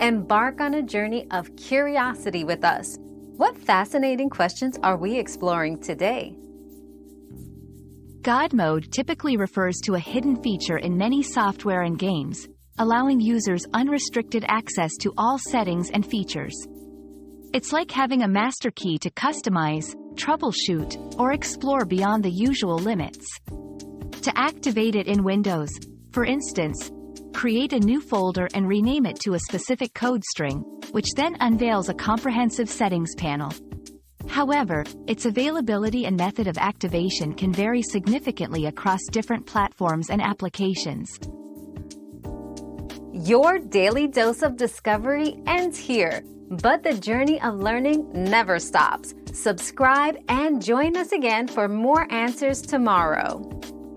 Embark on a journey of curiosity with us. What fascinating questions are we exploring today? God mode typically refers to a hidden feature in many software and games, allowing users unrestricted access to all settings and features. It's like having a master key to customize, troubleshoot, or explore beyond the usual limits. To activate it in Windows, for instance, create a new folder and rename it to a specific code string, which then unveils a comprehensive settings panel. However, its availability and method of activation can vary significantly across different platforms and applications. Your daily dose of discovery ends here, but the journey of learning never stops. Subscribe and join us again for more answers tomorrow.